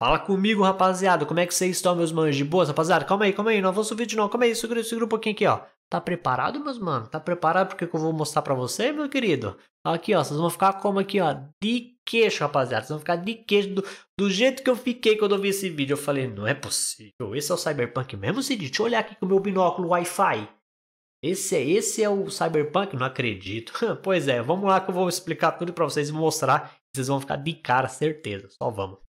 Fala comigo, rapaziada. Como é que vocês estão, meus manos? De boas, rapaziada? Calma aí, calma aí. Não vou subir de novo. Calma aí, segura, segura um pouquinho aqui, ó. Tá preparado, meus mano? Tá preparado porque que eu vou mostrar pra você, meu querido? Aqui, ó. Vocês vão ficar como aqui, ó. De queixo, rapaziada. Vocês vão ficar de queixo do, do jeito que eu fiquei quando eu vi esse vídeo. Eu falei, não é possível. Esse é o Cyberpunk mesmo, Cid? Deixa eu olhar aqui com o meu binóculo Wi-Fi. Esse é, esse é o Cyberpunk? Não acredito. pois é, vamos lá que eu vou explicar tudo pra vocês e mostrar. Vocês vão ficar de cara, certeza. Só vamos.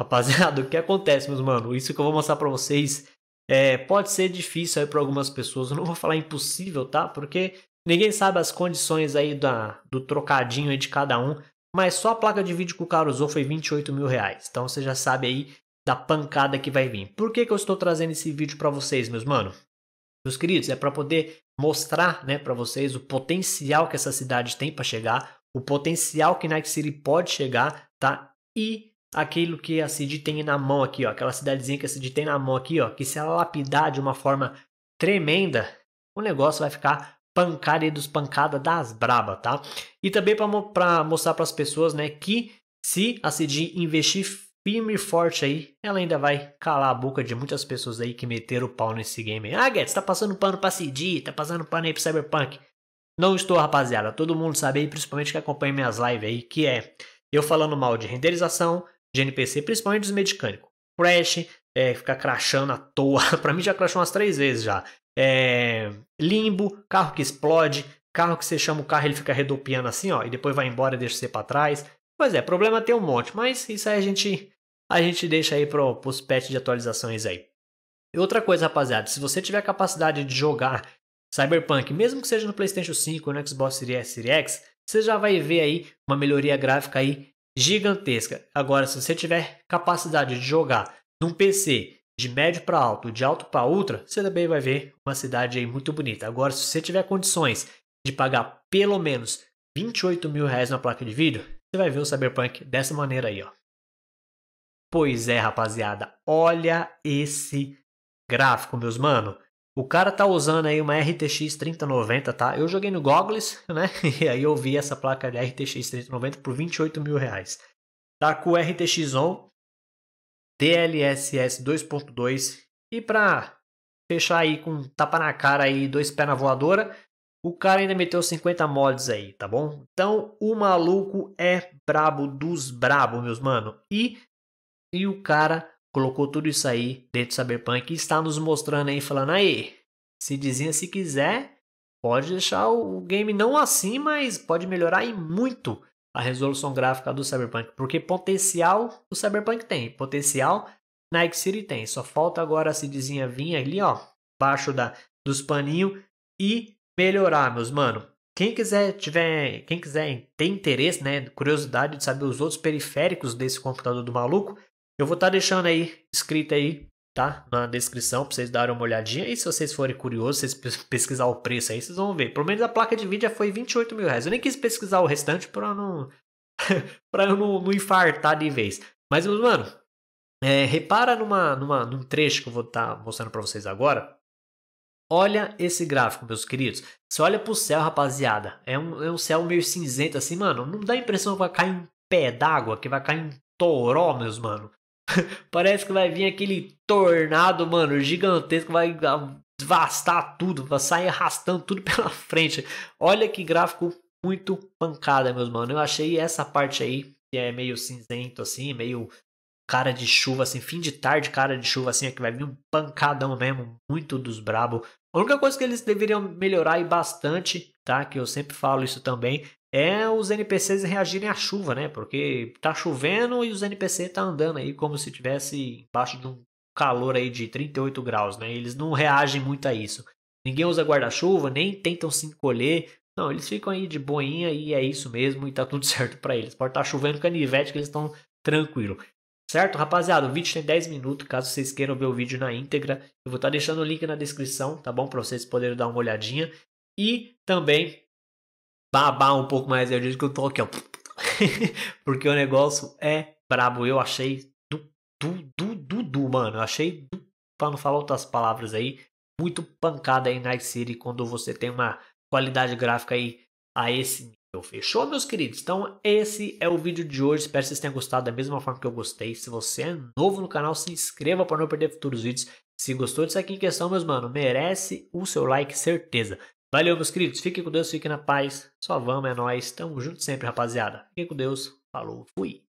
Rapaziada, o que acontece, meus mano? Isso que eu vou mostrar pra vocês é, pode ser difícil aí pra algumas pessoas. Eu não vou falar impossível, tá? Porque ninguém sabe as condições aí da, do trocadinho aí de cada um. Mas só a placa de vídeo que o cara usou foi 28 mil reais. Então você já sabe aí da pancada que vai vir. Por que, que eu estou trazendo esse vídeo para vocês, meus mano? Meus queridos, é para poder mostrar, né, para vocês o potencial que essa cidade tem para chegar, o potencial que Night City pode chegar, tá? E aquilo que a Cid tem na mão aqui, ó, aquela cidadezinha que a Cid tem na mão aqui, ó, que se ela lapidar de uma forma tremenda, o negócio vai ficar pancada e dos pancada das braba, tá? E também para mostrar para as pessoas, né, que se a Cid investir firme e forte aí, ela ainda vai calar a boca de muitas pessoas aí que meteram o pau nesse game. Ah, Guedes, tá passando pano pra Cid, tá passando pano aí pro Cyberpunk. Não estou, rapaziada. Todo mundo sabe aí, principalmente que acompanha minhas lives aí, que é eu falando mal de renderização, de NPC, principalmente dos mecânicos. Crash, é, ficar crashando à toa. pra mim já crashou umas três vezes já. É, limbo, carro que explode, carro que você chama o carro ele fica redopiando assim, ó, e depois vai embora e deixa você para trás. Pois é, problema tem um monte, mas isso aí a gente a gente deixa aí pro, pros patches de atualizações aí. E outra coisa, rapaziada, se você tiver capacidade de jogar Cyberpunk, mesmo que seja no PlayStation 5 ou no Xbox Series X, você já vai ver aí uma melhoria gráfica aí gigantesca. Agora, se você tiver capacidade de jogar num PC de médio para alto, de alto para ultra, você também vai ver uma cidade aí muito bonita. Agora, se você tiver condições de pagar pelo menos 28 mil reais na placa de vídeo, você vai ver o Cyberpunk dessa maneira aí, ó. Pois é, rapaziada, olha esse gráfico, meus mano. O cara tá usando aí uma RTX 3090, tá? Eu joguei no Goggles, né? E aí eu vi essa placa de RTX 3090 por 28 mil reais. Tá com o RTX On, DLSS 2.2 e pra fechar aí com tapa na cara aí, dois pés na voadora, o cara ainda meteu 50 mods aí, tá bom? Então o maluco é brabo dos brabo, meus mano. E, e o cara colocou tudo isso aí dentro do Cyberpunk e está nos mostrando aí, falando aí, se dizinha se quiser, pode deixar o game não assim, mas pode melhorar e muito a resolução gráfica do Cyberpunk, porque potencial o Cyberpunk tem, potencial Night City tem, só falta agora a Cidizinha vir ali, ó, baixo da, dos paninhos e melhorar, meus mano. Quem quiser tiver, quem quiser ter interesse, né, curiosidade de saber os outros periféricos desse computador do maluco, eu vou estar tá deixando aí escrito aí, tá? Na descrição para vocês darem uma olhadinha. E se vocês forem curiosos, vocês pesquisar o preço aí, vocês vão ver. Pelo menos a placa de vídeo já foi 28 mil reais. Eu nem quis pesquisar o restante para não para eu não, não, infartar de vez. Mas, mano, é, repara numa, numa, num trecho que eu vou estar tá mostrando para vocês agora. Olha esse gráfico, meus queridos. Você olha pro céu, rapaziada. É um, é um céu meio cinzento assim, mano. Não dá a impressão que vai cair um pé d'água, que vai cair um toró, meus mano. Parece que vai vir aquele tornado, mano, gigantesco, vai devastar tudo, vai sair arrastando tudo pela frente. Olha que gráfico muito pancada, meus mano. Eu achei essa parte aí, que é meio cinzento assim, meio cara de chuva, assim, fim de tarde, cara de chuva, assim, é que vai vir um pancadão mesmo, muito dos brabo. A única coisa que eles deveriam melhorar e bastante, tá? Que eu sempre falo isso também, é os NPCs reagirem à chuva, né? Porque tá chovendo e os NPCs tá andando aí como se tivesse embaixo de um calor aí de 38 graus, né? Eles não reagem muito a isso. Ninguém usa guarda-chuva, nem tentam se encolher. Não, eles ficam aí de boinha e é isso mesmo e tá tudo certo para eles. Pode estar tá chovendo canivete que eles estão tranquilo. Certo, rapaziada? O vídeo tem 10 minutos, caso vocês queiram ver o vídeo na íntegra. Eu vou estar tá deixando o link na descrição, tá bom? Para vocês poderem dar uma olhadinha. E também babar um pouco mais eu digo que eu tô aqui, ó. Porque o negócio é brabo. Eu achei do, do, do, do, do mano. Eu achei, do, pra não falar outras palavras aí, muito pancada aí na City quando você tem uma qualidade gráfica aí a esse nível. Fechou, meus queridos? Então, esse é o vídeo de hoje. Espero que vocês tenham gostado da mesma forma que eu gostei. Se você é novo no canal, se inscreva para não perder futuros vídeos. Se gostou disso aqui em questão, meus mano, merece o seu like, certeza. Valeu, meus queridos. Fiquem com Deus, fiquem na paz. Só vamos, é nóis. Tamo junto sempre, rapaziada. Fiquem com Deus. Falou, fui.